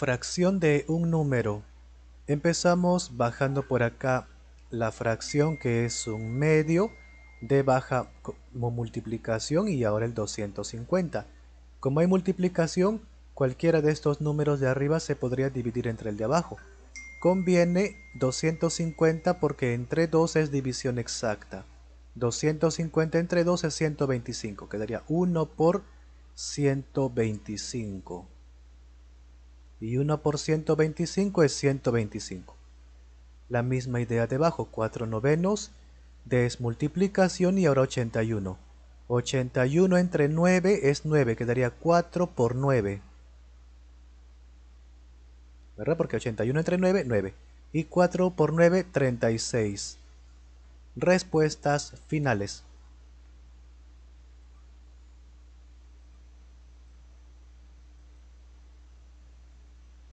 Fracción de un número. Empezamos bajando por acá la fracción que es un medio de baja multiplicación y ahora el 250. Como hay multiplicación, cualquiera de estos números de arriba se podría dividir entre el de abajo. Conviene 250 porque entre 2 es división exacta. 250 entre 2 es 125, quedaría 1 por 125 y 1 por 125 es 125. La misma idea debajo, 4 novenos, desmultiplicación y ahora 81. 81 entre 9 es 9, quedaría 4 por 9. ¿Verdad? Porque 81 entre 9, 9. Y 4 por 9, 36. Respuestas finales.